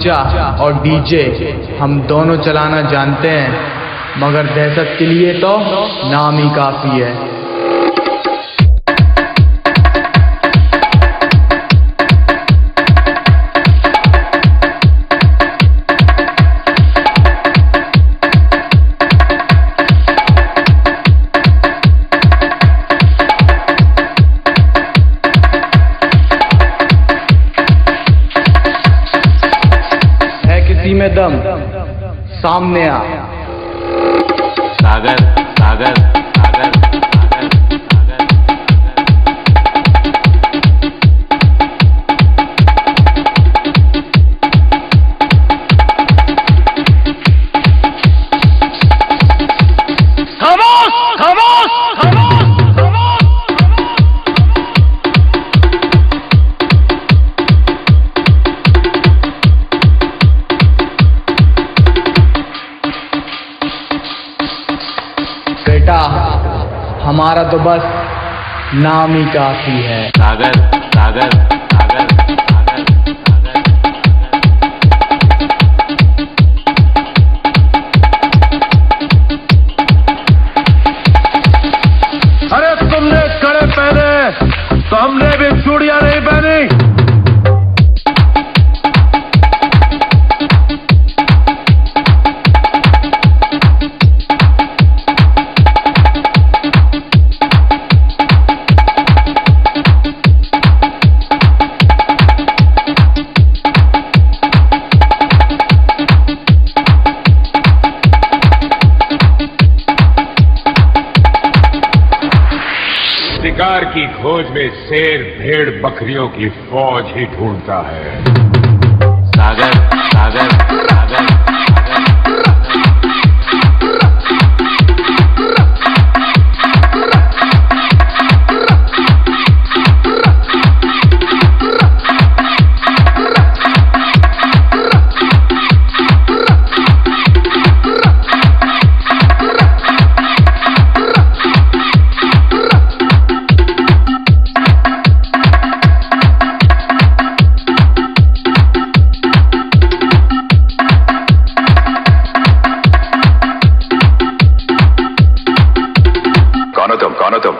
خرچہ اور D J, ہم دونوں چلانا جانتے ہیں، مگر دہشت کے لیے تو نام ہی کافی ہے۔ سیم دم سامنے آ۔ ساگر ساگر ساگر۔ ہمارا تو بس نام ہی کافی ہے۔ ساگر ساگر ساگر۔ شکار کی کھوج میں شیر بھیڑ بکریوں کی فوج ہی ڈھونڈتا ہے۔ ساگر ساگر ساگر۔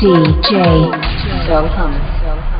DJ Soham.